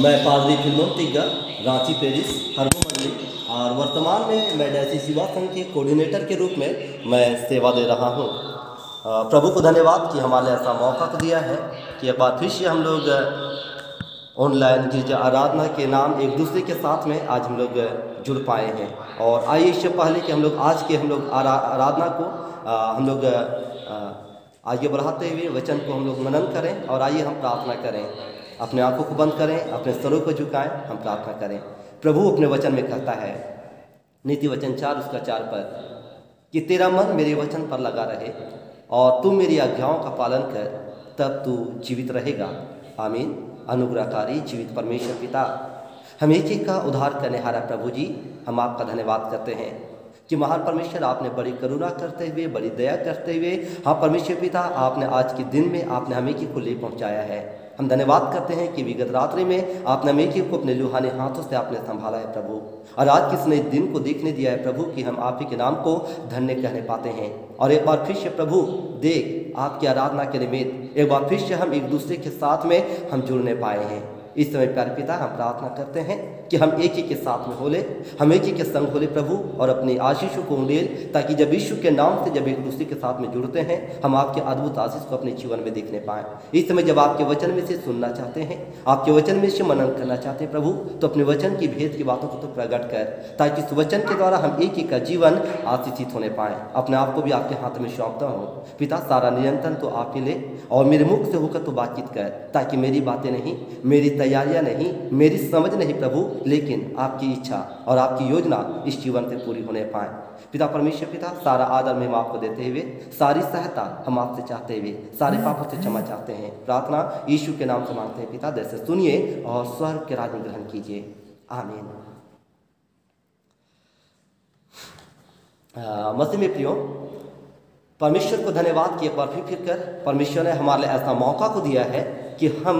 मैं पादरी फ़िल्मों तिग्गा रांची पेरिस हरमो मंडली। और वर्तमान में मैं डैसी युवा संघ के कोऑर्डिनेटर के रूप में मैं सेवा दे रहा हूँ। प्रभु को धन्यवाद कि हमारे ऐसा मौका को दिया है कि एक बार फिर से हम लोग ऑनलाइन गिरजा आराधना के नाम एक दूसरे के साथ में आज हम लोग जुड़ पाए हैं। और आइए इससे पहले कि हम लोग आज के हम लोग आरा, आराधना को हम लोग आगे बढ़ाते हुए वचन को हम लोग मनन करें और आइए हम प्रार्थना करें। अपने आँखों को बंद करें, अपने सरों को झुकाएँ, हम प्रार्थना करें। प्रभु अपने वचन में कहता है, नीति वचन चार, उसका चार पर, कि तेरा मन मेरे वचन पर लगा रहे और तू मेरी आज्ञाओं का पालन कर, तब तू जीवित रहेगा। आमीन। अनुग्रहकारी जीवित परमेश्वर पिता, हम एक एक का उद्धार करने हारा प्रभु जी, हम आपका धन्यवाद करते हैं कि महान परमेश्वर आपने बड़ी करुणा करते हुए, बड़ी दया करते हुए हाँ परमेश्वर पिता, आपने आज के दिन में आपने हमें की को ले पहुँचाया है। हम धन्यवाद करते हैं कि विगत रात्रि में आपने अमेठी को अपने लुहाने हाथों से आपने संभाला है प्रभु। और आज किस नए दिन को देखने दिया है प्रभु कि हम आप ही के नाम को धन्य कहने पाते हैं। और एक बार फिर से प्रभु, देख, आपकी आराधना के निमित्त एक बार फिर से हम एक दूसरे के साथ में हम जुड़ने पाए हैं। इस समय प्यार पिता, हम प्रार्थना करते हैं। कि हम एक ही के साथ में हो ले हम एक ही के संग हो ले प्रभु और अपनी आशीषों को ले ताकि जब यीशु के नाम से जब एक दूसरे के साथ में जुड़ते हैं, हम आपके अद्भुत आशीष को अपने जीवन में देखने पाएँ। इस समय जब आपके वचन में से सुनना चाहते हैं, आपके वचन में से मनन करना चाहते हैं प्रभु तो अपने वचन की भेद की बातों को तो प्रकट कर, ताकि इस वचन के द्वारा हम एक ही का जीवन आशीषित होने पाएँ। अपने आप को भी आपके हाथ में सौंपता हूँ। पिता, सारा नियंत्रण तो आप ही ले और मेरे मुख से होकर तो बातचीत कर, ताकि मेरी बातें नहीं, मेरी तैयारियाँ नहीं, मेरी समझ नहीं प्रभु लेकिन आपकी इच्छा और आपकी योजना इस जीवन से पूरी होने पाए। पिता परमेश्वर पिता, सारा आदर में आपको देते हुए, सारी सहायता हम आपसे चाहते हुए, सारे पापों से क्षमा चाहते हैं। प्रार्थना यीशु के नाम से मांगते हैं पिता, जैसे सुनिए और स्वर्ग के राज में ग्रहण कीजिए। आमीन। मसीह में प्रियो, परमेश्वर को धन्यवाद कि एक बार फिर फिर कर, परमेश्वर ने हमारे लिए ऐसा मौका को दिया है कि हम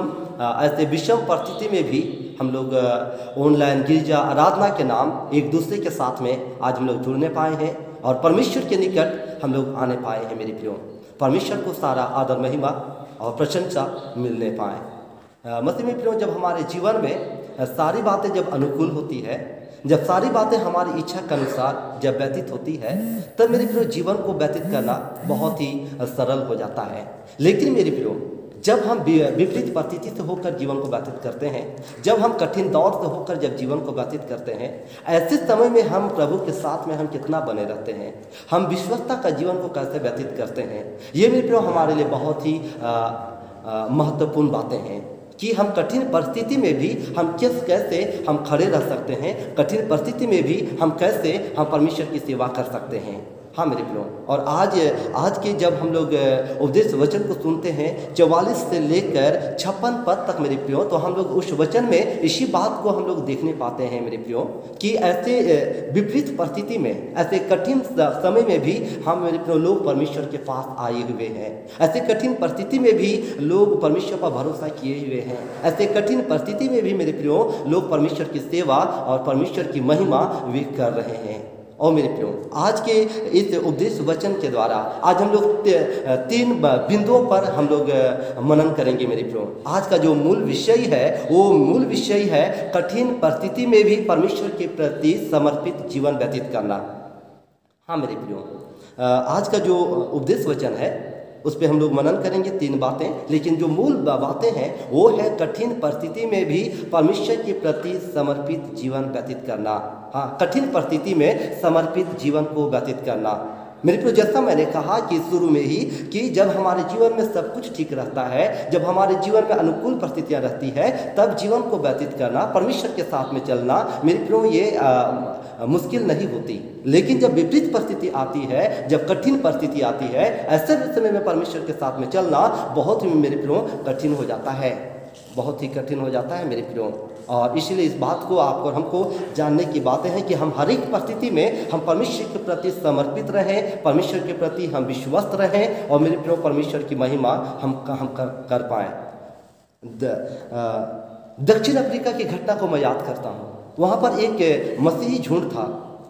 ऐसे विषम परिस्थिति में भी हम लोग ऑनलाइन गिरजा आराधना के नाम एक दूसरे के साथ में आज हम लोग जुड़ने पाए हैं और परमेश्वर के निकट हम लोग आने पाए हैं, मेरे प्रियो। परमेश्वर को सारा आदर, महिमा और प्रशंसा मिलने पाए। मसीह प्रियो, जब हमारे जीवन में सारी बातें जब अनुकूल होती है, जब सारी बातें हमारी इच्छा के अनुसार जब व्यतीत होती है, तब मेरे प्रियो, जीवन को व्यतीत करना बहुत ही सरल हो जाता है। लेकिन मेरे प्रियो जब हम विपरीत परिस्थिति से होकर जीवन को व्यतीत करते हैं, जब हम कठिन दौर से होकर जब जीवन को व्यतीत करते हैं, ऐसे समय में हम प्रभु के साथ में हम कितना बने रहते हैं? हम विश्वसता का जीवन को कैसे व्यतीत करते हैं? ये प्रियो, हमारे लिए बहुत ही महत्वपूर्ण बातें हैं कि हम कठिन परिस्थिति में भी हम किस, कैसे हम खड़े रह सकते हैं? कठिन परिस्थिति में भी हम कैसे हम परमेश्वर की सेवा कर सकते हैं? हाँ मेरे प्रियो, और आज आज के जब हम लोग उपदेश वचन को सुनते हैं, चौवालीस से लेकर छप्पन पद तक मेरे प्रियो तो हम लोग उस वचन में इसी बात को हम लोग देखने पाते हैं मेरे प्रियो, कि ऐसे विपरीत परिस्थिति में, ऐसे कठिन समय में भी हम मेरे प्रियो लोग परमेश्वर के पास आए हुए हैं। ऐसे कठिन परिस्थिति में भी लोग परमेश्वर पर भरोसा किए हुए हैं। ऐसे कठिन परिस्थिति में भी मेरे प्रियो, लोग परमेश्वर की सेवा और परमेश्वर की महिमा वे कर रहे हैं। और मेरे प्रियो, आज के इस उपदेश वचन के द्वारा आज हम लोग तीन बिंदुओं पर हम लोग मनन करेंगे मेरे प्रियो। आज का जो मूल विषय है, वो मूल विषय है कठिन परिस्थिति में भी परमेश्वर के प्रति समर्पित जीवन व्यतीत करना। हाँ मेरे प्रियो आज का जो उपदेश वचन है उस पर हम लोग मनन करेंगे तीन बातें। लेकिन जो मूल बातें हैं, वो है कठिन परिस्थिति में भी परमेश्वर के प्रति समर्पित जीवन व्यतीत करना। हाँ कठिन परिस्थिति में समर्पित जीवन को व्यतीत करना। मेरे प्रियो जैसा मैंने कहा कि शुरू में ही कि जब हमारे जीवन में सब कुछ ठीक रहता है जब हमारे जीवन में अनुकूल परिस्थितियाँ रहती है तब जीवन को व्यतीत करना परमेश्वर के साथ में चलना मेरे प्रियो ये आ, मुश्किल नहीं होती। लेकिन जब विपरीत परिस्थिति आती है जब कठिन परिस्थिति आती है ऐसे समय में परमेश्वर के साथ में चलना बहुत ही मेरे प्रियो कठिन हो जाता है। बहुत ही कठिन हो जाता है मेरे प्रियो। और इसलिए इस बात को आपको और हमको जानने की बातें हैं कि हम हर एक परिस्थिति में हम परमेश्वर के प्रति समर्पित रहें परमेश्वर के प्रति हम विश्वस्त रहें और मेरे प्रियो परमेश्वर की महिमा हम हम कर, कर पाएँ। दक्षिण अफ्रीका की घटना को मैं याद करता हूँ। वहाँ पर एक मसीही झुंड था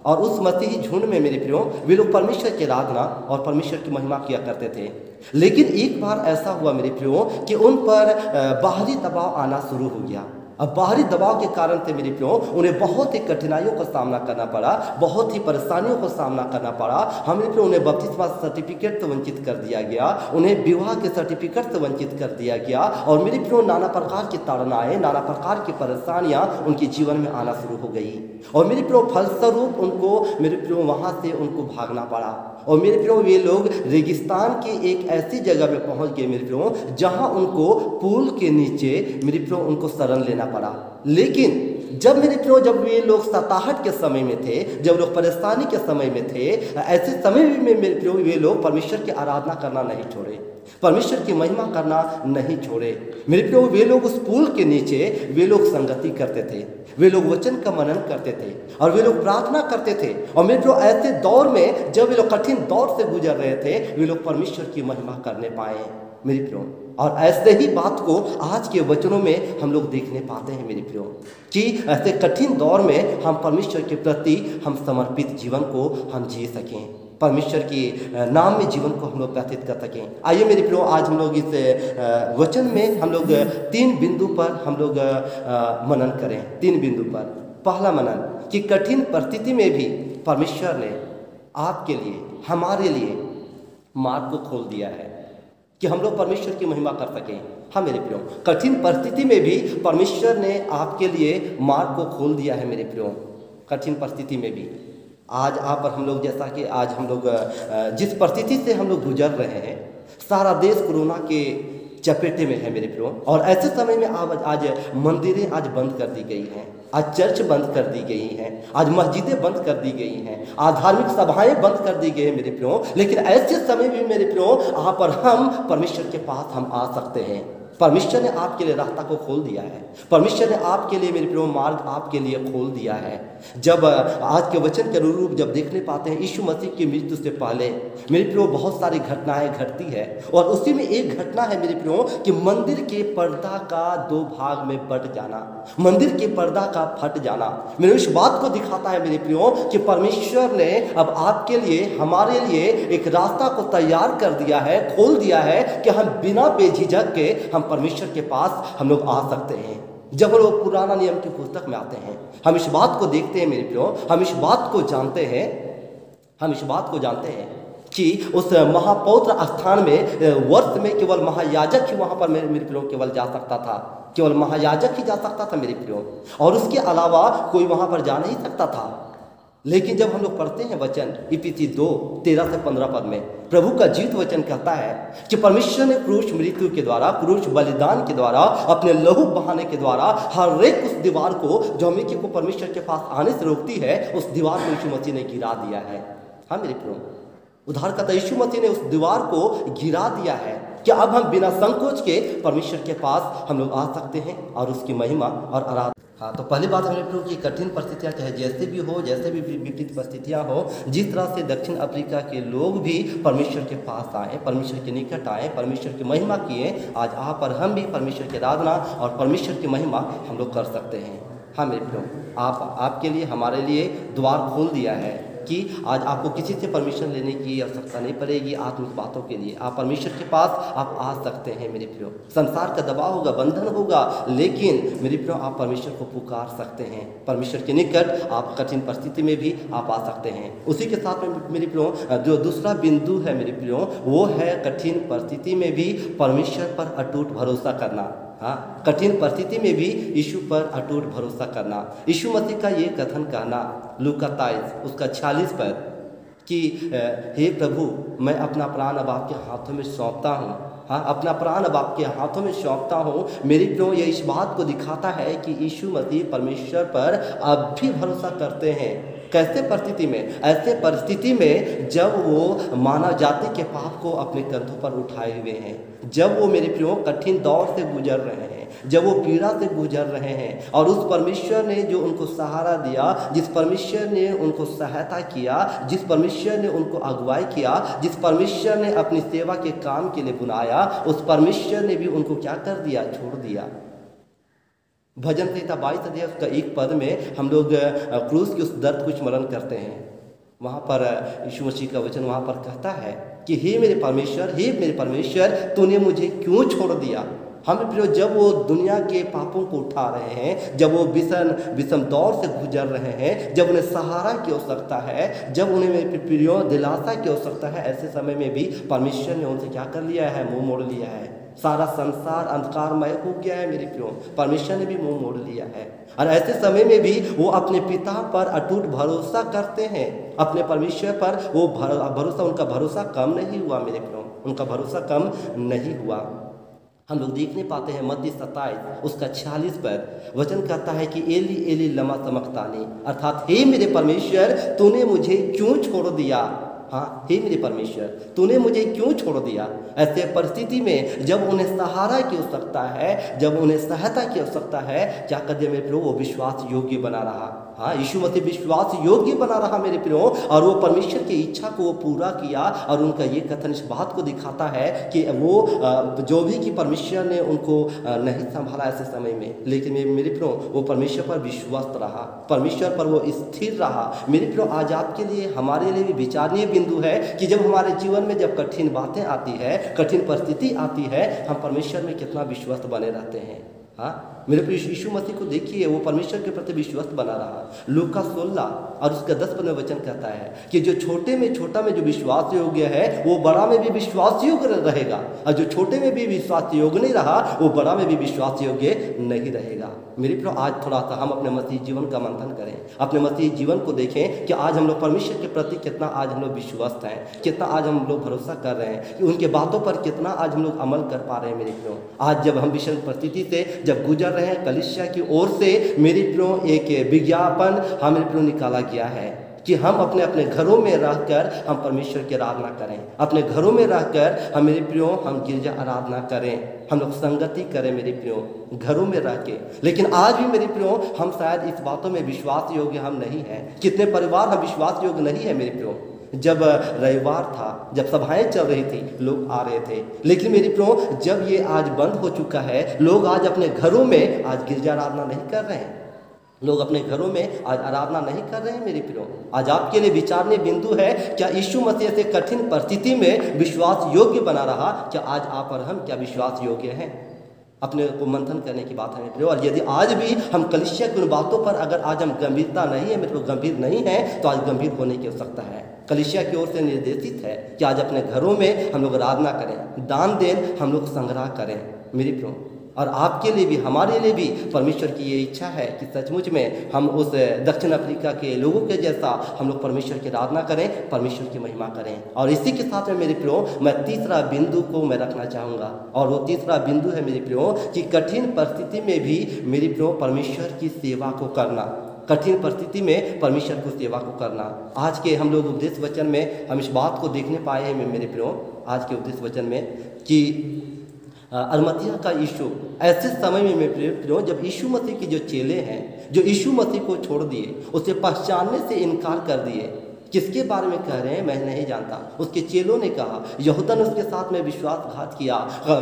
और उस मसीही झुंड में मेरे प्रियो वे लोग परमेश्वर की आराधना और परमेश्वर की महिमा किया करते थे। लेकिन एक बार ऐसा हुआ मेरे प्रियो कि उन पर बाहरी दबाव आना शुरू हो गया। अब बाहरी दबाव के कारण से मेरे प्यों, उन्हें बहुत ही कठिनाइयों का सामना करना पड़ा, बहुत ही परेशानियों का सामना करना पड़ा। हमें प्रियो उन्हें बपतिस्मा सर्टिफिकेट से वंचित कर दिया गया, उन्हें विवाह के सर्टिफिकेट से वंचित कर दिया गया और मेरे प्रियो नाना प्रकार की ताड़नाएँ, नाना प्रकार की परेशानियाँ उनके जीवन में आना शुरू हो गई। और मेरे प्रियो फलस्वरूप उनको, मेरे प्रियो वहाँ से उनको भागना पड़ा। और मेरे प्रियो ये लोग रेगिस्तान की एक ऐसी जगह में पहुँच गए मेरे प्रियो जहाँ उनको पुल के नीचे मेरे प्रियो उनको शरण लेना पड़ा। लेकिन जब मेरे प्रियो जब वे लोग सताहट के समय में थे, जब लोग परेशानी के समय में थे, ऐसे समय में मेरे प्रियो वे लोग परमेश्वर की आराधना करना नहीं छोड़े। परमेश्वर की महिमा करना नहीं छोड़े। मेरे प्रियो वे लोग उस पुल के नीचे, वे लोग संगति करते थे। वे लोग वचन का मनन करते थे और वे लोग प्रार्थना करते थे। और मेरे प्रियो ऐसे दौर में जब वे लोग कठिन दौर से गुजर रहे थे, वे लोग परमेश्वर की महिमा करने पाए। मेरे प्रियो और ऐसे ही बात को आज के वचनों में हम लोग देखने पाते हैं, मेरे प्रियो, कि ऐसे कठिन दौर में हम परमेश्वर के प्रति हम समर्पित जीवन को हम जी सकें। परमेश्वर की नाम में जीवन को हम लोग व्यतीत कर सकें। आइए, मेरे प्रियो, आज हम लोग इस वचन में हम लोग तीन बिंदु पर हम लोग मनन करें। तीन बिंदु पर। पहला मनन, कि कठिन परिस्थिति में भी परमेश्वर ने आपके लिए, हमारे लिए मार्ग को खोल दिया है। कि हम लोग परमेश्वर की महिमा कर सकें। हाँ मेरे प्रियो, कठिन परिस्थिति में भी परमेश्वर ने आपके लिए मार्ग को खोल दिया है मेरे प्रियो, कठिन परिस्थिति में भी। आज आप पर हम लोग, जैसा कि आज हम लोग जिस परिस्थिति से हम लोग गुजर रहे हैं, सारा देश कोरोना के चपेटे में है मेरे प्रियो, और ऐसे समय में आज आज मंदिरें आज बंद कर दी गई हैं। आज चर्च बंद कर दी गई हैं, आज मस्जिदें बंद कर दी गई हैं, आज धार्मिक सभाएँ बंद कर दी गई हैं मेरे प्रियो, लेकिन ऐसे समय भी मेरे प्रियो, यहाँ पर हम परमेश्वर के पास हम आ सकते हैं। परमेश्वर ने आपके लिए रास्ता को खोल दिया है। परमेश्वर ने आपके लिए मेरे प्रियो मार्ग आपके लिए खोल दिया है। जब आज के वचन के अनुरूप जब देखने पाते हैं, यीशु मसीह की मृत्यु से पहले मेरे प्रियो बहुत सारी घटनाएँ घटती है और उसी में एक घटना है मेरे प्रियो कि मंदिर के पर्दा का दो भाग में बट जाना, मंदिर के पर्दा का फट जाना। मेरे उस बात को दिखाता है मेरे प्रियो कि परमेश्वर ने अब आपके लिए, हमारे लिए एक रास्ता को तैयार कर दिया है, खोल दिया है कि हम बिना बेझिझक के हम परमेश्वर के पास हम लोग आ सकते हैं। जब लोग पुराना नियम की पुस्तक में आते हैं, हम इस बात को देखते हैं मेरे प्रियो, हम इस बात को जानते हैं, हम इस बात को जानते हैं कि उस महापौत्र स्थान में, वर्ष में केवल महायाजक ही वहाँ पर मेरे मेरे प्रियो केवल जा सकता था। केवल महायाजक ही जा सकता था मेरे प्रियो। और उसके अलावा कोई वहाँ पर जा नहीं सकता था। लेकिन जब हम लोग पढ़ते हैं वचन इपिति दो, तेरह से पंद्रह पद में, प्रभु का जीत वचन कहता है कि परमेश्वर ने क्रूश मृत्यु के द्वारा, क्रूश बलिदान के द्वारा, अपने लहू बहाने के द्वारा, हर एक उस दीवार को, जो अमेरिकी को परमेश्वर के पास आने से रोकती है, उस दीवार को यीशु मसीह ने गिरा दिया है। हाँ मेरे प्रो उधार का यीशु मसीह ने उस दीवार को गिरा दिया है कि अब हम बिना संकोच के परमेश्वर के पास हम लोग आ सकते हैं और उसकी महिमा और आराधना हाँ तो पहली बात हमने प्रूव की, कठिन परिस्थितियाँ चाहे जैसे भी हो, जैसे भी विपरीत परिस्थितियाँ हो, जिस तरह से दक्षिण अफ्रीका के लोग भी परमेश्वर के पास आए, परमेश्वर के निकट आए, परमेश्वर की महिमा किए, आज आप पर हम भी परमेश्वर की आराधना और परमेश्वर की महिमा हम लोग कर सकते हैं। हाँ मेरे प्रियो, आप, आपके लिए, हमारे लिए द्वार खोल दिया है। कि आज आपको किसी से परमिशन लेने की आवश्यकता नहीं पड़ेगी आत्मिक बातों के लिए। आप परमेश्वर के पास आप आ सकते हैं मेरे प्रियो। संसार का दबाव होगा, बंधन होगा, लेकिन मेरे प्रियो, आप परमेश्वर को पुकार सकते हैं। परमेश्वर के निकट आप कठिन परिस्थिति में भी आप आ सकते हैं। उसी के साथ में मेरे प्रियो, जो दूसरा बिंदु है मेरे प्रियो, वो है कठिन परिस्थिति में भी परमेश्वर पर अटूट भरोसा करना। हाँ कठिन परिस्थिति में भी यीशु पर अटूट भरोसा करना। यीशु मसीह का ये कथन कहना, लूका ताइस, उसका छियालीस पद कि हे प्रभु, मैं अपना प्राण अब आपके हाथों में सौंपता हूँ। हाँ अपना प्राण अब आपके हाथों में सौंपता हूँ। मेरी प्रो ये इस बात को दिखाता है कि यीशु मसीह परमेश्वर पर अब भी भरोसा करते हैं। कैसे परिस्थिति में? ऐसे परिस्थिति में जब वो मानव जाति के पाप को अपने कंधों पर उठाए हुए हैं, जब वो मेरे प्रियो कठिन दौर से गुजर रहे हैं। जब वो पीड़ा से गुजर रहे हैं और उस परमेश्वर ने जो उनको सहारा दिया, जिस परमेश्वर ने उनको सहायता किया, जिस परमेश्वर ने उनको अगुवाई किया, जिस परमेश्वर ने अपनी सेवा के काम के लिए बुलाया, उस परमेश्वर ने भी उनको क्या कर दिया? छोड़ दिया। भजन संहिता बाईस अध्याय, उसका एक पद में हम लोग क्रूस की उस दर्द को स्मरण करते हैं। वहाँ पर यीशु मसीह का वचन वहाँ पर कहता है कि, हे मेरे परमेश्वर, हे मेरे परमेश्वर, तूने मुझे क्यों छोड़ दिया? हमें प्रियो, जब वो दुनिया के पापों को उठा रहे हैं, जब वो विषम विषम दौर से गुजर रहे हैं, जब उन्हें सहारा की आवश्यकता है, जब उन्हें प्रियो, दिलासा की आवश्यकता है, ऐसे समय में भी परमेश्वर ने उनसे क्या कर लिया है? मुँह मोड़ लिया है। सारा संसार अंधकारमय हो गया है मेरे प्रियो। परमेश्वर ने भी मुँह मोड़ लिया है। और ऐसे समय में भी वो अपने पिता पर अटूट भरोसा करते हैं। अपने परमेश्वर पर वो भरोसा, उनका भरोसा कम नहीं हुआ मेरे प्रियो। उनका भरोसा कम नहीं हुआ। हम लोग देख नहीं पाते हैं, मध्य सत्ताईस उसका छियालीस पर वचन कहता है कि एली एली, लमा चमकतानी। अर्थात, हे मेरे परमेश्वर, तूने मुझे क्यों छोड़ दिया? हाँ हे मेरे परमेश्वर, तूने मुझे क्यों छोड़ दिया? ऐसे परिस्थिति में जब उन्हें सहारा की आवश्यकता है, जब उन्हें सहायता की आवश्यकता है, क्या कर दिया मेरे प्रभु वो विश्वास योग्य बना रहा? हाँ यीशु मसीह विश्वास योग्य बना रहा मेरे प्रियो, और वो परमेश्वर की इच्छा को वो पूरा किया, और उनका ये कथन इस बात को दिखाता है कि वो जो भी कि परमेश्वर ने उनको नहीं संभाला ऐसे समय में, लेकिन मेरे प्रियो, वो परमेश्वर पर विश्वास रहा। परमेश्वर पर वो स्थिर रहा। मेरे प्रियो, आज आपके लिए, हमारे लिए भी विचारणीय बिंदु है कि जब हमारे जीवन में जब कठिन बातें आती है, कठिन परिस्थिति आती है, हम परमेश्वर में कितना विश्वस्त बने रहते हैं। हाँ? मेरे प्रिय यीशु मसीह को देखिए, वो परमेश्वर के प्रति विश्वस्त बना रहा लोग लूका सोलह और उसका दस पंद्रह वचन कहता है कि जो छोटे में छोटा में जो विश्वास योग्य है, वो बड़ा में भी विश्वास योग्य रहेगा और जो छोटे में भी विश्वास योग्य नहीं रहा, वो बड़ा में भी विश्वास योग्य नहीं रहेगा। मेरे प्रिय, आज थोड़ा सा हम अपने मसीह जीवन का मंथन करें। अपने मसीह जीवन को देखें कि आज हम लोग परमेश्वर के प्रति कितना आज हम लोग विश्वस्त हैं, कितना आज हम लोग भरोसा कर रहे हैं कि उनके बातों पर कितना आज हम लोग अमल कर पा रहे हैं मेरे प्रियो। आज जब हम विषम परिस्थिति से जब गुजर रहे हैं कलिशिया की ओर से मेरी प्रियो एक विज्ञापन हमें प्रियो निकाला गया है कि हम अपने अपने घरों में रहकर हम परमेश्वर की आराधना करें। अपने घरों में रहकर हम मेरे प्रियो हम गिरजा आराधना करें। हम लोग संगति करें मेरे प्रियो घरों में रह के। लेकिन आज भी मेरे प्रियो हम शायद इस बातों में विश्वास योग्य हम नहीं हैं। कितने परिवार हम विश्वास योग्य नहीं है मेरे प्रियो जब रविवार था, जब सभाएँ चल रही थी, लोग आ रहे थे। लेकिन मेरी प्रो, जब ये आज बंद हो चुका है, लोग आज अपने घरों में आज गिरजा आराधना नहीं कर रहे हैं। लोग अपने घरों में आज आराधना नहीं कर रहे हैं मेरे प्रियो आज आपके लिए विचारने बिंदु है, क्या यीशु मसीह से कठिन परिस्थिति में विश्वास योग्य बना रहा, क्या आज आप और हम क्या विश्वास योग्य हैं? अपने को मंथन करने की बात है मेरे और यदि आज भी हम कलिशिया की उन बातों पर अगर आज हम गंभीरता नहीं है, मेरे को गंभीर नहीं है तो आज गंभीर होने की आवश्यकता है। कलिशिया की ओर से निर्देशित है कि आज अपने घरों में हम लोग आराधना करें, दान दें हम लोग संग्रह करें। मेरी प्रो और आपके लिए भी, हमारे लिए भी। परमेश्वर की ये इच्छा है कि सचमुच में हम उस दक्षिण अफ्रीका के लोगों के जैसा हम लोग परमेश्वर की आराधना करें, परमेश्वर की महिमा करें। और इसी के साथ में मेरे प्रियो, मैं तीसरा बिंदु को मैं रखना चाहूँगा। और वो तीसरा बिंदु है मेरे प्रियो, कि कठिन परिस्थिति में भी मेरे प्रियो, परमेश्वर की सेवा को करना। कठिन परिस्थिति में परमेश्वर को सेवा को करना। आज के हम लोग उपदेश वचन में, हम इस बात को देखने पाए हैं मेरे प्रियो, आज के उपदेश वचन में, कि अरमतिया का यीशु ऐसे समय में मैं प्रेरित हूँ, जब यीशु मसीह के जो चेले हैं, जो यीशु मसीह को छोड़ दिए, उसे पहचानने से इनकार कर दिए। किसके बारे में कह रहे हैं, मैं नहीं जानता। उसके चेलों ने कहा, यहूदा ने उसके साथ में विश्वासघात किया।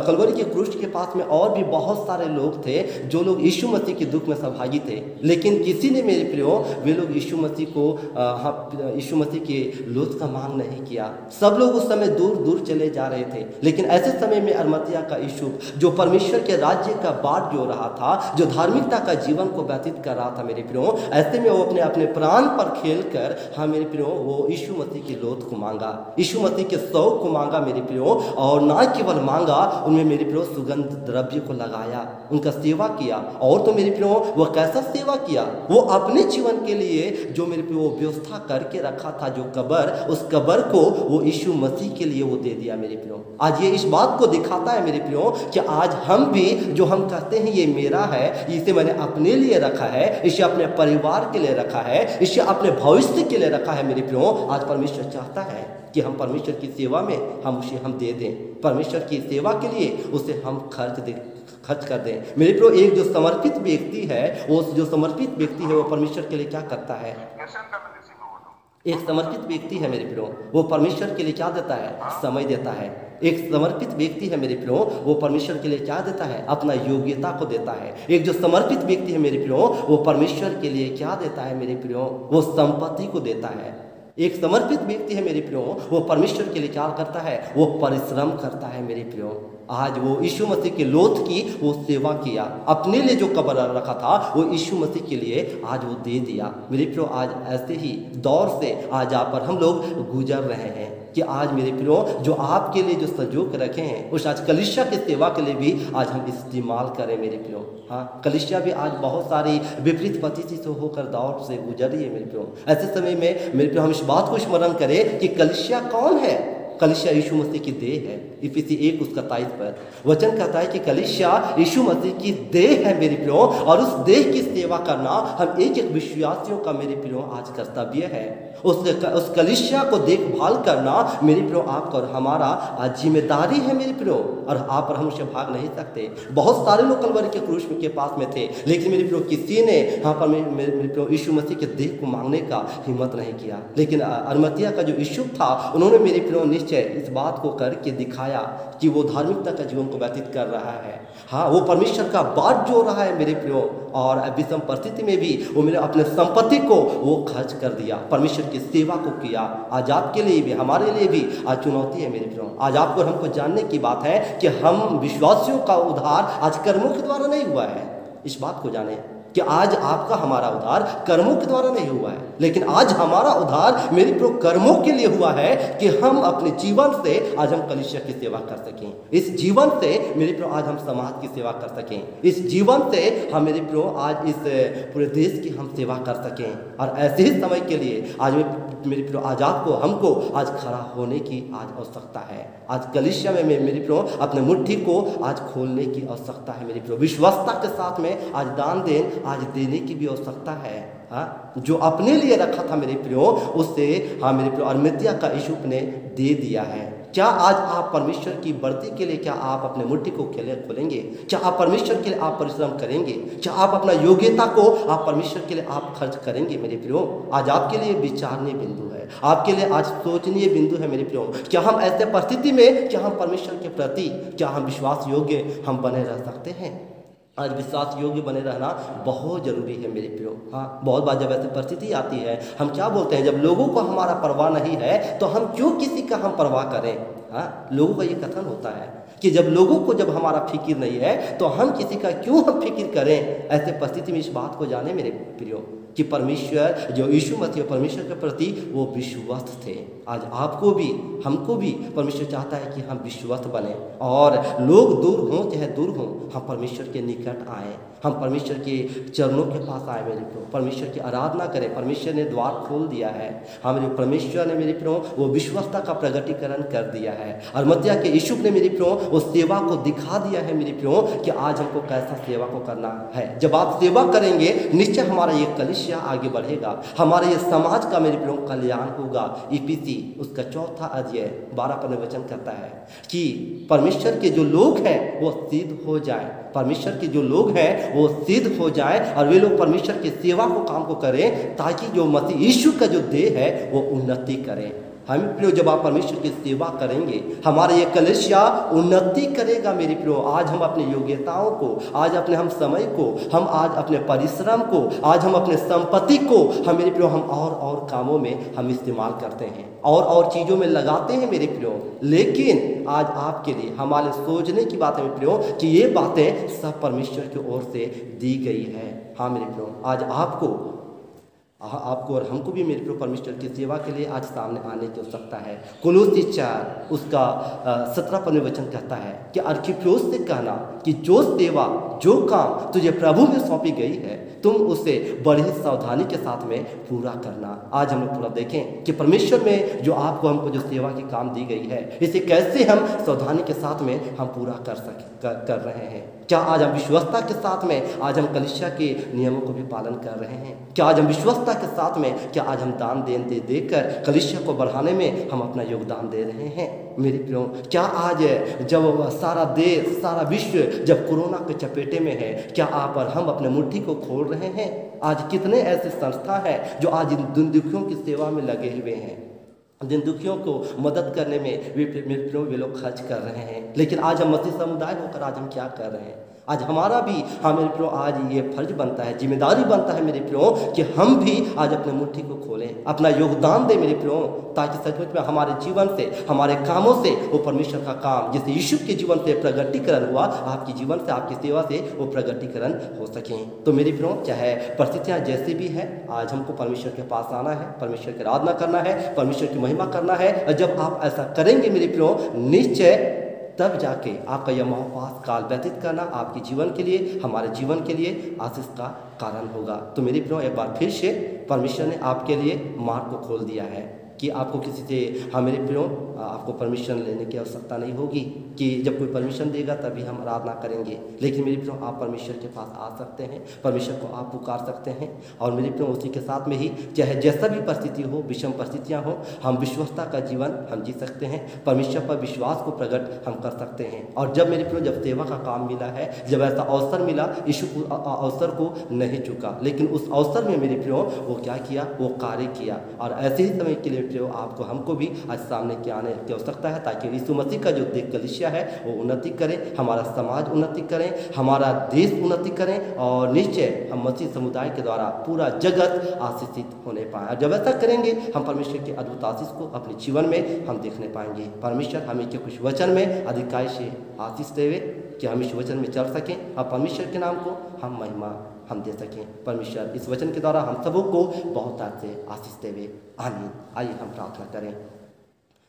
कलवरी के क्रूश के पास में और भी बहुत सारे लोग थे, जो लोग यीशु मसीह के दुख में सहभागी थे। लेकिन किसी ने, मेरे प्रियो, वे लोग यीशु मसीह को हाँ यीशु मसीह के लोथ का मांग नहीं किया। सब लोग उस समय दूर दूर चले जा रहे थे। लेकिन ऐसे समय में अरमतिया का यीशु, जो परमेश्वर के राज्य का बाट जो रहा था, जो धार्मिकता का जीवन को व्यतीत कर रहा था, मेरे प्रियो, ऐसे में वो अपने अपने प्राण पर खेल कर हाँ मेरे प्रियो वो यीशु मसीह की लोथ को मांगा। यीशु मसीह के सौ को मांगा मेरे प्रियो, और ना केवल मांगा, उनमें मेरे प्रियो सुगंध द्रव्य को लगाया, उनका सेवा किया। और तो मेरे प्रियो, वो कैसा सेवा किया? वो अपने जीवन के लिए जो मेरे प्रियो व्यवस्था करके रखा था, जो कबर, उस कबर को वो यीशु मसीह के लिए वो दे दिया मेरे प्रियो। आज ये इस बात को दिखाता है मेरे प्रियो कि आज हम भी, जो हम कहते हैं ये मेरा है, इसे मैंने अपने लिए रखा है, इसे अपने परिवार के लिए रखा है, इसे अपने भविष्य के लिए रखा है मेरे क्यों? आज परमेश्वर चाहता है कि हम परमेश्वर की सेवा में हम उसे हम दे दें। परमेश्वर की सेवा के लिए उसे हम खर्च दे, खर्च कर दें। मेरे प्रो एक जो समर्पित व्यक्ति है, वो जो समर्पित व्यक्ति है, वो परमेश्वर के लिए क्या करता है? एक समर्पित व्यक्ति है मेरे प्रो वो परमेश्वर के लिए क्या देता है? समय देता है। एक समर्पित व्यक्ति है मेरे प्रियो, वो परमेश्वर के लिए क्या देता है? अपना योग्यता को देता है। एक जो समर्पित व्यक्ति है मेरे प्रियो, वो परमेश्वर के लिए क्या देता है मेरे प्रियो? वो संपत्ति को देता है। एक समर्पित व्यक्ति है मेरे प्रियो, वो परमेश्वर के लिए क्या करता है, वो परिश्रम करता है मेरे प्रियो। आज वो यीशु मसीह के लोथ की वो सेवा किया, अपने लिए जो कबर रखा था, वो यीशु मसीह के लिए आज वो दे दिया। मेरे प्रियो, आज ऐसे ही दौर से आज आप पर हम लोग गुजर रहे हैं। कि आज मेरे प्रियो, जो आपके लिए जो संजोग रखे हैं, उस आज कलिशा की सेवा के लिए भी आज हम इस्तेमाल करें मेरे प्रियो। हाँ कलिशा भी आज बहुत सारी विपरीत परिस्थिति से होकर दौर से गुजर रही है मेरे प्रियो। ऐसे समय में मेरे प्रियो, हम इस बात को स्मरण करें कि कलिशा कौन है? कलिशा यीशु मसीह की देह है, इफिसी एक उसका ताइज पर। वचन कहता है कि कलिशा यीशु मसीह की देह है मेरे प्रियो, और उस देह की सेवा करना हम एक एक विश्वासियों का मेरे प्रियो आज कर्तव्य है। उस उस कलिशा को देखभाल करना मेरे प्रियो आपका और हमारा आज ज़िम्मेदारी है मेरे प्रियो। और आप और हम उसे भाग नहीं सकते। बहुत सारे लोग कलवरी के क्रूश के पास में थे, लेकिन मेरे प्रियो, किसी ने यहाँ पर मेरे प्रियो, यीशु मसीह के देह को मांगने का हिम्मत नहीं किया। लेकिन अरमतिया का जो इशुक था, उन्होंने मेरे प्रियो, निश्चय इस बात को करके दिखाया कि वो धार्मिकता का जीवन को व्यतीत कर रहा है। हाँ वो परमेश्वर का बात जो रहा है मेरे प्रियो, और विषम परिस्थिति में भी वो मेरे अपने संपत्ति को वो खर्च कर दिया। परमेश्वर की सेवा को किया। आज आपके लिए भी, हमारे लिए भी आज चुनौती है मेरे प्रियो। आज आपको हमको जानने की बात है कि हम विश्वासियों का उद्धार आज कर्मों के द्वारा नहीं हुआ है। इस बात को जाने। कि आज आपका हमारा उद्धार कर्मों के द्वारा नहीं हुआ है, लेकिन आज हमारा उद्धार मेरे प्रो, कर्मों के लिए हुआ है कि हम अपने जीवन से आज हम कलिशिया की सेवा कर सकें। इस जीवन से मेरे प्रो, आज हम समाज की सेवा कर सकें। इस जीवन से हम मेरे प्रो, आज इस पूरे देश की हम सेवा कर सकें। और ऐसे ही समय के लिए आज मेरे प्रो, आज आपको, हमको आज खड़ा होने की आज आवश्यकता है। आज कलिशिया में मेरे प्रो, अपने मुट्ठी को आज खोलने की आवश्यकता है। मेरे प्रो विश्वसता के साथ में आज दान दें आज देने की भी आवश्यकता है हाँ? जो अपने लिए रखा था मेरे प्रियो, उससे हाँ मेरे प्रियो, अरमितिया का ईशुप ने दे दिया है। क्या आज आप परमेश्वर की बढ़ती के लिए, क्या आप अपने मुट्ठी को खेले, खोलेंगे? क्या आप परमेश्वर के लिए आप परिश्रम करेंगे? क्या आप अपना योग्यता को आप परमेश्वर के लिए आप खर्च करेंगे मेरे प्रियो? आज आपके लिए विचारनीय बिंदु है। आपके लिए आज सोचनीय बिंदु है मेरे प्रियो। क्या हम ऐसे परिस्थिति में, क्या हम परमेश्वर के प्रति, क्या हम विश्वास योग्य हम बने रह सकते हैं? आज विश्वास योग्य बने रहना बहुत ज़रूरी है मेरे प्रियो। हाँ बहुत बार जब ऐसी परिस्थिति आती है, हम क्या बोलते हैं, जब लोगों को हमारा परवाह नहीं है तो हम क्यों किसी का हम परवाह करें? हाँ लोगों का ये कथन होता है कि जब लोगों को जब हमारा फ़िक्र नहीं है तो हम किसी का क्यों हम फ़िक्र करें? ऐसे परिस्थिति में इस बात को जाने मेरे प्रियो। कि परमेश्वर, जो यीशु मसीह परमेश्वर के प्रति वो विश्वस्त थे। आज आपको भी, हमको भी परमेश्वर चाहता है कि हम विश्वस्त बने और लोग दूर हों, चाहे दूर हों, हम परमेश्वर के निकट आए। हम परमेश्वर के चरणों के पास आए मेरे प्रो परमेश्वर की आराधना करें। परमेश्वर ने द्वार खोल दिया है। हमारे परमेश्वर ने मेरे प्रो वो विश्वसता का प्रगटीकरण कर दिया है। और मध्या के यीशु ने मेरे प्रो वो सेवा को दिखा दिया है मेरे प्रो कि आज हमको कैसा सेवा को करना है। जब आप सेवा करेंगे, निश्चय हमारा ये कलिशिया आगे बढ़ेगा। हमारे ये समाज का मेरे प्रो कल्याण होगा। ईपीसी उसका चौथा अध्यय, बारह पन्ने वचन कहता है कि परमेश्वर के जो लोग हैं, वो सिद्ध हो जाए। परमेश्वर के जो लोग हैं, वो सिद्ध हो जाए और वे लोग परमेश्वर की सेवा को, काम को करें, ताकि जो मसीह यीशु का जो देह है, वो उन्नति करें। हम प्रियो, जब आप परमेश्वर की सेवा करेंगे, हमारा ये कलेशिया उन्नति करेगा, मेरे प्रियो। आज हम अपनी योग्यताओं को, आज अपने हम समय को, हम आज अपने परिश्रम को, आज हम अपने संपत्ति को, हम मेरे प्रियो, हम और और कामों में हम इस्तेमाल करते हैं, और और चीज़ों में लगाते हैं, मेरे प्रियो। लेकिन आज आपके लिए, हमारे सोचने की बात है, मेरे प्रियो, कि ये बातें सब परमेश्वर की ओर से दी गई है। हाँ मेरे प्रियो, आज आपको आपको और हमको भी मेरे प्रभु परमेश्वर की सेवा के लिए आज सामने आने की आवश्यकता है। कुलूसी चार उसका सत्रह पन्ने वचन कहता है कि अर्किप्योस से कहना कि जो सेवा जो काम तुझे प्रभु में सौंपी गई है तुम उसे बड़ी सावधानी के साथ में पूरा करना। आज हम लोग थोड़ा देखें कि परमेश्वर में जो आपको हमको जो सेवा की काम दी गई है इसे कैसे हम सावधानी के साथ में हम पूरा कर सके कर, कर रहे हैं। क्या आज हम विश्वसता के साथ में, आज हम कलिशा के नियमों को भी पालन कर रहे हैं? क्या आज हम विश्वसता के साथ में, क्या आज हम दान देन दे देकर कलिशा को बढ़ाने में हम अपना योगदान दे रहे हैं? मेरे प्रियो, क्या आज जब सारा देश, सारा विश्व जब कोरोना के चपेटे में है, क्या आप और हम अपने मुट्ठी को खोल रहे हैं? आज कितने ऐसे संस्था हैं जो आज इन दुखियों की सेवा में लगे हुए हैं? जिन दुखियों को मदद करने में वे वे लोग खर्च कर रहे हैं। लेकिन आज हम मसीह समुदाय होकर आज हम क्या कर रहे हैं? आज हमारा भी हाँ मेरे प्रियो, आज ये फ़र्ज़ बनता है, ज़िम्मेदारी बनता है मेरे प्रियो, कि हम भी आज अपने मुट्ठी को खोलें, अपना योगदान दें मेरे प्रियो, ताकि सचमुच में हमारे जीवन से, हमारे कामों से वो परमेश्वर का काम जैसे यीशु के जीवन से प्रगटीकरण हुआ, आपके जीवन से, आपकी सेवा से वो प्रगटीकरण हो सकें। तो मेरे प्रियो, चाहे परिस्थितियाँ जैसी भी हैं, आज हमको परमेश्वर के पास आना है, परमेश्वर की आराधना करना है, परमेश्वर की महिमा करना है, और जब आप ऐसा करेंगे मेरे प्रियो, निश्चय तब जाके आपका यह महापास काल व्यतीत करना आपके जीवन के लिए, हमारे जीवन के लिए आशीष का कारण होगा। तो मेरे प्रियो, एक बार फिर से परमेश्वर ने आपके लिए मार्ग को खोल दिया है। कि आपको किसी से हाँ मेरे प्रियो आपको परमिशन लेने की आवश्यकता नहीं होगी कि जब कोई परमिशन देगा तभी हम आराधना करेंगे। लेकिन मेरे प्रियो आप परमेश्वर के पास आ सकते हैं परमेश्वर को आप पुकार सकते हैं और मेरे प्रियो उसी के साथ में ही चाहे जैसा भी परिस्थिति हो, विषम परिस्थितियाँ हो, हम विश्वसता का जीवन हम जी सकते हैं परमेश्वर पर विश्वास को प्रकट हम कर सकते हैं। और जब मेरे प्रियो जब सेवा का काम मिला है, जब ऐसा अवसर मिला, यीशु अवसर को नहीं चुका, लेकिन उस अवसर में मेरे प्रियो वो क्या किया, वो कार्य किया। और ऐसे ही समय के लिए जो आपको, हमको भी आज सामने के आने की आवश्यकता है, ताकि यीशु मसीह का जो देख है, वो उन्नति करें, हमारा समाज उन्नति करें, हमारा देश उन्नति करें, और निश्चय हम मसीह समुदाय के द्वारा पूरा जगत आशीषित होने पाए। जब ऐसा करेंगे, हम परमेश्वर के अद्भुत आशीष को अपने जीवन में हम देखने पाएँगे। परमेश्वर हमें के कुछ वचन में अधिकाई से आशीष देवे, कि हम इस वचन में चल सकें, और परमेश्वर के नाम को हम महिमा हम दे सकें। परमेश्वर, इस वचन के द्वारा हम सबों को बहुत से आशीष देवे। आमीन। आइए हम प्रार्थना करें।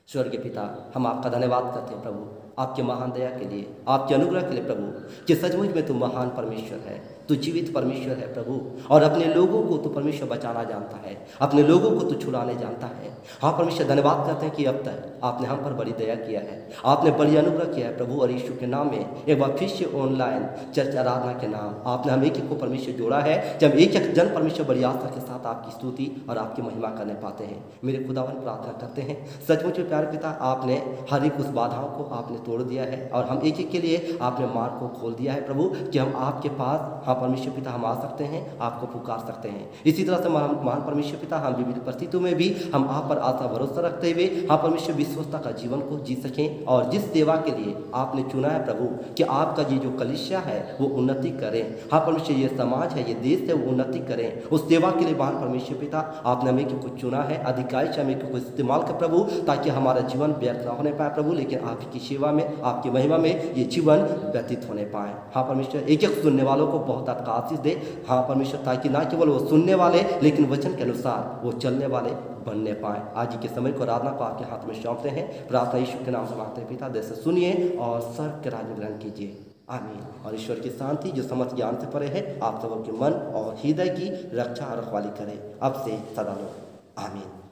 स्वर्ग पिता, हम आपका धन्यवाद करते हैं प्रभु। आपके महान दया के लिए, आपके अनुग्रह के लिए प्रभु, कि सचमुच में तुम महान परमेश्वर है। तो जीवित परमेश्वर है प्रभु। और अपने लोगों को तो परमेश्वर बचाना जानता है, अपने लोगों को तो छुड़ाने जानता है। हाँ परमेश्वर, धन्यवाद करते हैं कि अब तक आपने हम पर बड़ी दया किया है। आपने बड़ी अनुग्रह किया है प्रभु, और यीशु के नाम में एक बार फिर से ऑनलाइन चर्च आराधना के नाम। आपने हम एक एक को परमेश्वर जोड़ा है, जब एक एक जन परमेश्वर बड़ी आस्था के साथ आपकी स्तुति और आपकी महिमा करने पाते हैं। मेरे खुदावन प्रार्थना करते हैं। सचमुच प्यार पिता, आपने हर एक उस बाधाओं को आपने तोड़ दिया है, और हम एक एक के लिए आपने मार्ग को खोल दिया है प्रभु, कि हम आपके पास हाँ परमेश्वर पिता हम आ सकते हैं, आपको पुकार सकते हैं। इसी तरह से महान परमेश्वर पिता हम विविध परिस्थितियों में भी हम आप पर आशा भरोसा रखते हुए हाँ परमेश्वर विश्वसता का जीवन को जी सकें और जिस सेवा के लिए आपने चुना है प्रभु, कि आपका ये जो कलिशा है, वो उन्नति करें। हाँ परमेश्वर, ये समाज है, ये देश है, वो उन्नति करें। उस सेवा के लिए महान परमेश्वर पिता, आपने हमें कुछ चुना है? अधिकारी से हमें इस्तेमाल कर प्रभु, ताकि हमारा जीवन व्यर्थ न होने पाए प्रभु, लेकिन आपकी सेवा में, आपकी महिमा में ये जीवन व्यतीत होने पाए। हाँ परमेश्वर एक एक सुनने वालों को बहुत आशीष दे। हाँ परमेश्वर, ताकि ना केवल वो सुनने वाले, लेकिन वचन के अनुसार वो चलने वाले बनने पाए। आज के समय को आराधना को आपके हाथ में सौंपते हैं। प्रार्थना ईश्वर के नाम से मांगते पिता जैसे सुनिए और सर्व के राज ग्रहण कीजिए। आमीन। और ईश्वर की शांति जो समझ ज्ञान से परे है, आप सबों के मन और हृदय की रक्षा और रखवाली करे। अब से सदा लो आमीन।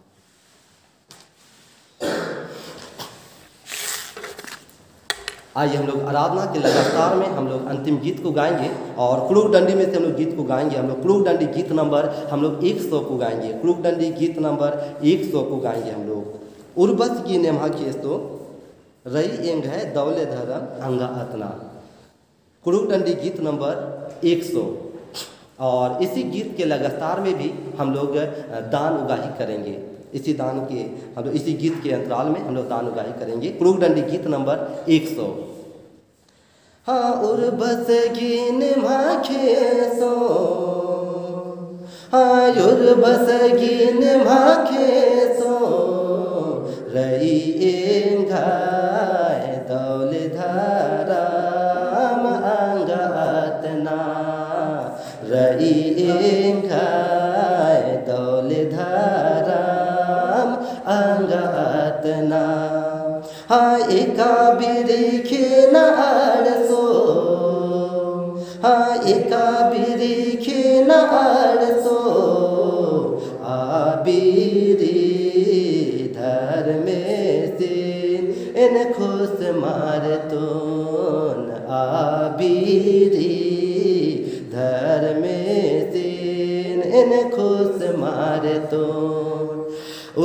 आइए हम लोग आराधना के लगातार में हम लोग अंतिम गीत को गाएँगे और क्रूक डंडी में से हम लोग गीत को गाएँगे। हम लोग क्रूक डंडी गीत नंबर, हम लोग एक सौ को गाएँगे। क्रूक डंडी गीत नंबर एक सौ को गाएँगे हम लोग। उर्बस की नेमा के तो रही एंग है दौले धर्म अंगा अतना क्रूक डंडी गीत नंबर एक सौ। और इसी गीत के लगातार में भी हम लोग दान उगाही करेंगे। इसी दान के, हम लोग इसी गीत के अंतराल में हम लोग दान उगाही करेंगे। क्रूगडंडी गीत नंबर एक सौ। हाँ उर बस गिन माखे सो। हाँ उर बस गिन माखे सो। रही एंगाय अङ्गा बिरिख नारो हा एका बिरिख नार सो आबर् सी इन् खुश मारि आ बर् सश मारि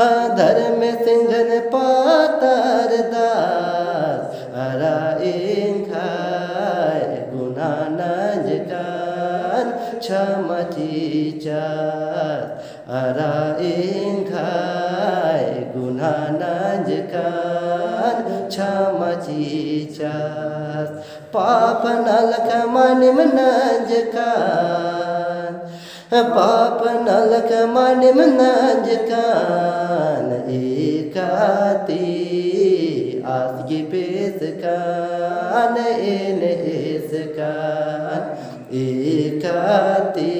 हा धर में सिंघर पात गुना नज़ कान छमी चर इ गुना नज़ कान छमी चा पाप नाल पाप नलक मनिम नंजकान एकाती आसगी पेस कान इन इस कान एकाती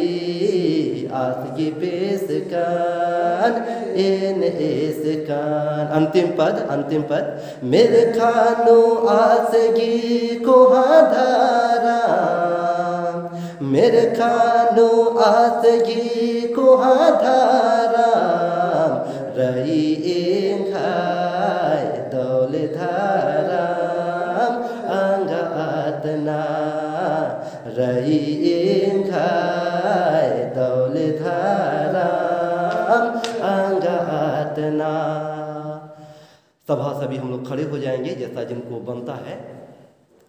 आसगी पेस कान इन इस कान अंतिम पद अंतिम पद मेरे खानो आसगी को धारा मेरे खानो आसगी को धारा रही इंघाय दौल धाराम अंग आतना, रही इंघाय दौल धाराम अंग आतना। सभा सभी हम लोग खड़े हो जाएँगे, जैसा जिनको बनता है।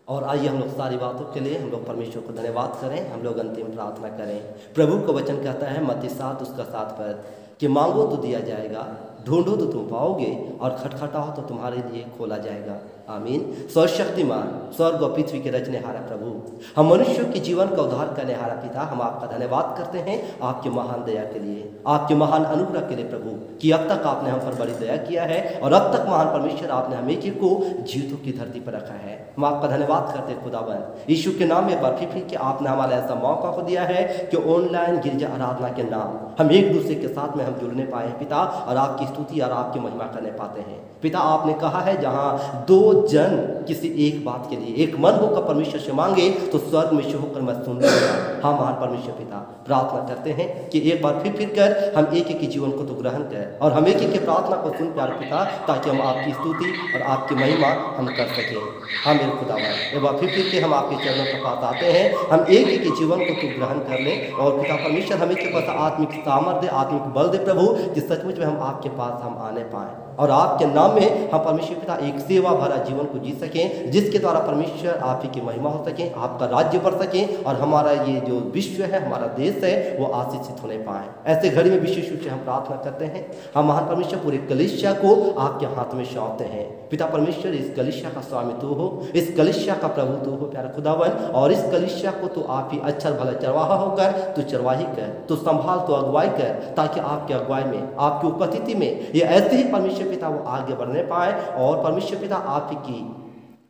और आइए हम लोग सारी बातों के लिए, हम लोग परमेश्वर को धन्यवाद करें, हम लोग अंतिम प्रार्थना करें। प्रभु का वचन कहता है, मत सात उसका साथ पद कि मांगो तो दिया जाएगा, ढूंढो तो तुम पाओगे, और खटखटाओ तो तुम्हारे लिए खोला जाएगा। आमीन। सर्वशक्तिमान स्वर्ग और पृथ्वी के रचने हारा प्रभु। हम मनुष्यों के जीवन का उद्धार करने हारा पिता, हम आपका धन्यवाद करते हैं आपके महान दया के लिए, आपके महान अनुग्रह के लिए प्रभु, कि अब तक आपने हम पर बड़ी दया किया है और अब तक महान परमेश्वर आपने हम को जीवतों की धरती पर रखा है। हम आपका धन्यवाद करते हैं खुदावन। यीशु के नाम में बर्फ़ी फिर के आपने हमारा ऐसा मौका को दिया है कि ऑनलाइन गिरजा आराधना के नाम, हम एक दूसरे के साथ में हम जुड़ने पाए हैं पिता, और आपकी स्तुति और आपकी महिमा करने पाते हैं। पिता, आपने कहा है जहाँ दो जन किसी एक बात के लिए, एक मन होकर परमेश्वर से मांगे तो स्वर्ग में से होकर मैं सुन लूँगा हाँ। महान परमेश्वर पिता, प्रार्थना करते हैं कि एक बार फिर फिर कर, हम एक एक के जीवन को तो ग्रहण करें और हम एक एक के प्रार्थना को सुन, प्यार पिता, ताकि हम आपकी स्तुति और आपकी महिमा हम कर सकें। हाँ मेरे खुदा एक बार फिर फिर के हम आपके चरणों के पास आते हैं। हम एक एक के जीवन को तो ग्रहण कर लें और पिता परमेश्वर, हमें के पास आत्मिक सामर्थ्य, आत्मिक बल दे प्रभु, कि सचमुच में हम आपके पास हम आने पाएँ। और आपके नाम में हम परमेश्वर पिता एक सेवा भरा जीवन को जी सकें, जिसके द्वारा परमेश्वर आप ही की महिमा हो सके, आपका राज्य बढ़ सके और हमारा ये जो विश्व है, हमारा देश है, वो आशीषित होने पाए। ऐसे घड़ी में विशेष रूप से हम प्रार्थना करते हैं। हम महान परमेश्वर पूरे कलिशिया को आपके हाथ में सौंपते हैं। पिता परमेश्वर, इस कलिशिया का स्वामी तो हो, इस कलिशिया का प्रभु तो हो, प्यारा खुदावन, और इस कलिशिया को तो आप ही अच्छा भला चरवाहा होकर तो चरवाही कर तो संभाल तो अगुवाई कर, ताकि आपके अगुवाई में, आपकी उपस्थिति में, ये ऐसे ही परमेश्वर पिता वो आगे बढ़ने पाए और परमेश्वर पिता आप ही की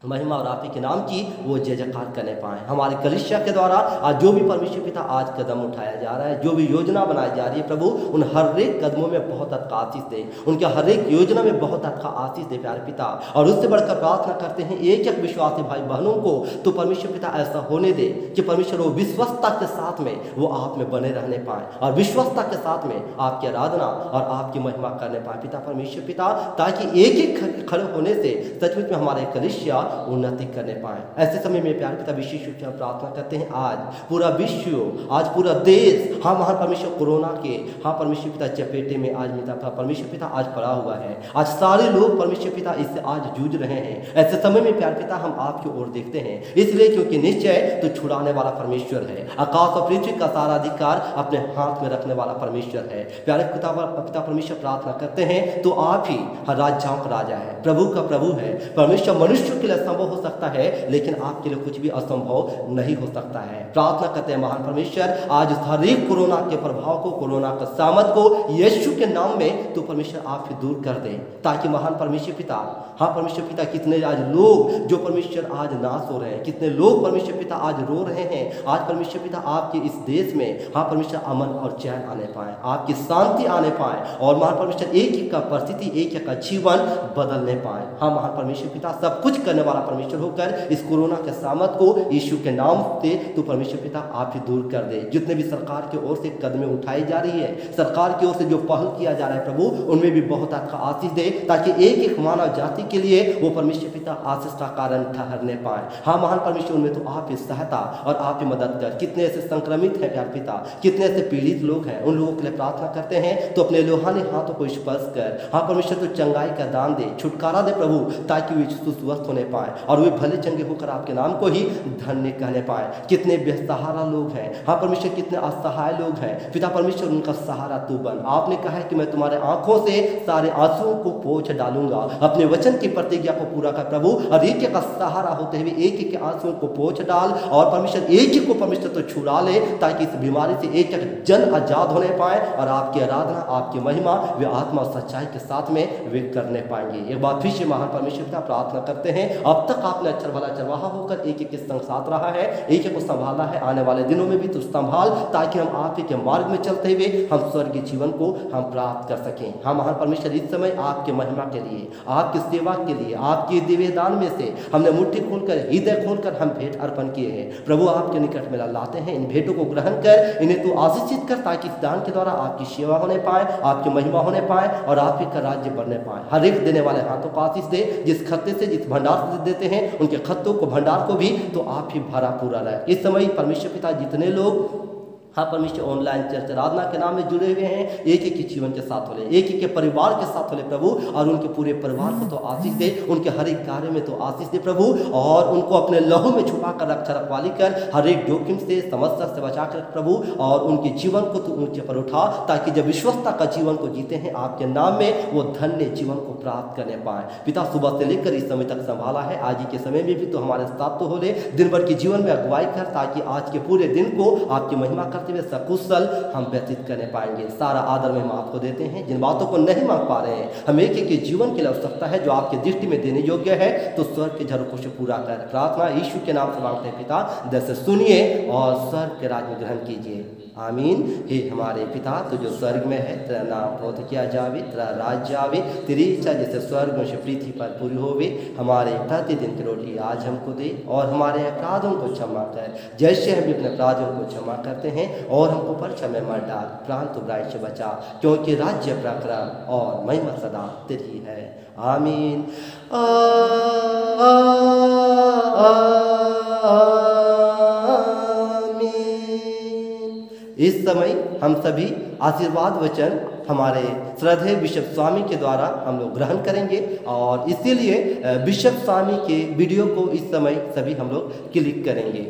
महिमा और आप के नाम की वो जय जयकार करने पाए। हमारे कलिशिया के द्वारा आज जो भी परमेश्वर पिता आज कदम उठाया जा रहा है, जो भी योजना बनाई जा रही है, प्रभु, उन हर एक कदमों में बहुत अच्छा आशीष दे। उनके हर एक योजना में बहुत अच्छा आशीष दे, प्यारे पिता। और उससे बढ़कर प्रार्थना करते हैं, एक एक विश्वासी भाई बहनों को तो परमेश्वर पिता ऐसा होने दे कि परमेश्वर वो विश्वसता के साथ में वो आप में बने रहने पाए। और विश्वसता के साथ में आपकी आराधना और आपकी महिमा करने पाए। पिता परमेश्वर पिता, ताकि एक एक खड़े होने से सचमुच में हमारे कलिशिया उन्नति करने पाए। ऐसे समय में प्यार पिता विशेष रूप से हम प्रार्थना करते हैं, आज पूरा विश्व, आज पूरा देश हाँ महान परमेश्वर कोरोना के हाँ परमेश्वर पिता चपेटे में आज मिता परमेश्वर पिता आज पड़ा हुआ है। आज सारे लोग परमेश्वर पिता इससे आज जूझ रहे हैं। ऐसे समय में प्यार पिता हम आपकी ओर देखते हैं। इसलिए क्योंकि निश्चय तो छुड़ाने वाला परमेश्वर है। आकाश और पृथ्वी का सारा अधिकार अपने हाथ में रखने वाला परमेश्वर है। प्यारे पिता पिता परमेश्वर प्रार्थना करते हैं तो आप ही हर राजाओं का राजा है। प्रभु का प्रभु है। परमेश्वर मनुष्य के लिए संभव हो सकता है, लेकिन आपके लिए कुछ भी असंभव नहीं हो सकता है। प्रार्थना करते हैं महान परमेश्वर, आज हर एक कोरोना के प्रभाव को, कोरोना का सामत को, यीशु के नाम में तो परमेश्वर आप ही दूर कर दे, ताकि महान परमेश्वर पिता हाँ परमेश्वर पिता, कितने आज लोग जो परमेश्वर आज नाश हो रहे हैं, कितने लोग परमेश्वर पिता आज रो रहे हैं, आज परमेश्वर पिता आपके इस देश में हाँ परमेश्वर अमन और चैन आने पाए, आपकी शांति आने पाए, और महान परमेश्वर एक एक का परिस्थिति, एक एक का जीवन बदलने पाए। हाँ महान परमेश्वर पिता, सब कुछ करने वाला परमेश्वर होकर इस कोरोना के सामत को यीशु के नाम से तो परमेश्वर पिता आप ही दूर कर दे। जितने भी सरकार की ओर से कदमें उठाई जा रही है, सरकार की ओर से जो पहल किया जा रहा है प्रभु, उनमें भी बहुत आपका आशीष दे ताकि एक एक मानव जाति के लिए वो परमेश्वर पिता आशीष का कारण ठहरने पाए। हाँ महान परमेश्वर, उनमें तो आप ही सहायता और आप ही मदद कर। कितने ऐसे संक्रमित हैं प्यार पिता, कितने ऐसे पीड़ित लोग हैं, उन लोगों के लिए प्रार्थना करते हैं तो अपने लोहानी हाथों को स्पर्श कर। हाँ परमेश्वर तो चंगाई का दान दे, छुटकारा दे प्रभु, ताकि वे सुस्वस्थ होने पाए और वे भले चंगे होकर आपके नाम को ही धन्य कहने पाए। कितने बेसहारा लोग हैं। हाँ परमेश्वर, कितने असहाय लोग हैं। पिता परमेश्वर, उनका सहारा तू बन। आपने कहा है कि मैं तुम्हारे आँखों से सारे आंसुओं को पोछ डालूँगा। अपने वचन की प्रतिज्ञा को पूरा कर प्रभु, और एक एक सहारा होते हुए एक एक आंसुओं को पोछ डाल, और परमेश्वर एक एक को परमेश्वर तो छुड़ा ले, ताकि इस बीमारी से एक एक जन आज़ाद होने पाए, और आपकी आराधना, आपकी महिमा, वे आत्मा और सच्चाई के साथ में वे करने पाएँगे। एक बार फिर से महान परमेश्वर का प्रार्थना करते हैं। अब तक आपने अच्छा भला चरवाहा होकर एक एक के संग साथ रहा है, एक एक को संभाला है। आने वाले दिनों में भी तो संभाल, ताकि हम आप ही के मार्ग में चलते हुए हम स्वर्गीय जीवन को हम प्राप्त कर सकें। हम महान परमेश्वर, इस समय आपके महिमा के लिए, आपकी सेवा के लिए, आपके दिव्य दान में से हमने मुट्ठी खोलकर, हृदय खोलकर हम भेंट अर्पण किए हैं। प्रभु, आपके निकट में लाते हैं, इन भेंटों को ग्रहण कर, इन्हें तू आशीषित कर, ताकि इस दान के द्वारा आपकी सेवा होने पाए, आपकी महिमा होने पाए, और आप ही का राज्य बढ़ने पाए। हर एक देने वाले हाथों को आशीष दे, जिस खत्ते से, जिस भंडार से देते हैं, उनके खतों को, भंडार को भी तो आप ही भरा पूरा रहे इस समय परमेश्वर पिता, जितने लोग हाँ परमेश्वर, ऑनलाइन चर्च आराधना के नाम में जुड़े हुए हैं। एक एक के जीवन के साथ होले, एक एक के परिवार के साथ होले प्रभु, और उनके पूरे परिवार को तो आशीष दे, उनके हर एक कार्य में तो आशीष दे प्रभु, और उनको अपने लहू में छुपा कर रक्षा रखवाली कर, हर एक जोखिम से, समस्या से बचा कर प्रभु, और उनके जीवन को तो ऊँचे पर उठा, ताकि जब विश्वसता का जीवन को जीते हैं, आपके नाम में वो धन्य जीवन को प्राप्त करने पाए। पिता, सुबह से लेकर इस समय तक संभाला है। आज के समय में भी तो हमारे साथ तो हो दिन भर के जीवन में अगुवाई कर, ताकि आज के पूरे दिन को आपकी महिमा कर करते हुए सकुशल हम व्यतीत करने पाएँगे। सारा आदर में हम आपको देते हैं। जिन बातों को नहीं मांग पा रहे हैं, हम एक एक जीवन के लिए आवश्यकता है, जो आपकी दृष्टि में देने योग्य है तो स्वर्ग के झरोकों से पूरा कर। प्रार्थना ईश्वर के नाम से मांगते हैं पिता जैसे सुनिए और स्वर्ग के राज में ग्रहण कीजिए। आमीन। हे हमारे पिता तो जो स्वर्ग में है, तेरा नाम बहुत किया जावे, तेरा राज्य आवे, तेरी इच्छा जैसे स्वर्ग में पृथ्वी पर पूरी होवे, हमारे प्रतिदिन की रोटी आज हमको दे और हमारे अपराधों को क्षमा कर। जैसे हम अपने अपराधों को क्षमा करते हैं और हमको परीक्षा में मर डाल। प्राण तो से बचा क्योंकि राज्य प्रक्रम और महिमा सदा तेरी है। आमीन। इस समय हम सभी आशीर्वाद वचन हमारे श्रद्धे बिशप स्वामी के द्वारा हम लोग ग्रहण करेंगे और इसीलिए बिशप स्वामी के वीडियो को इस समय सभी हम लोग क्लिक करेंगे।